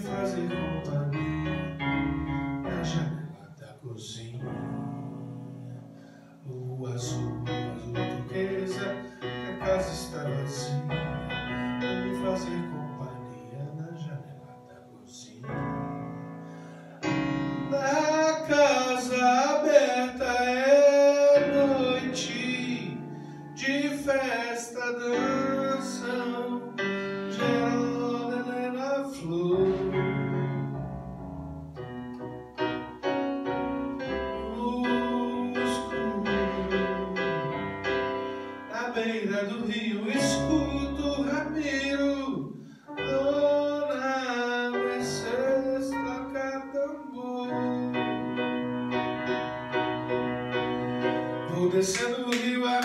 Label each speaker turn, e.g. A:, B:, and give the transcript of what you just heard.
A: Fazer companhia na janela da cozinha. o azul, azul turquesa, a casa está vazia. Me fazem beira do rio escuto o ramiro. Dona Mercedes toca tambor. Vou descendo o rio a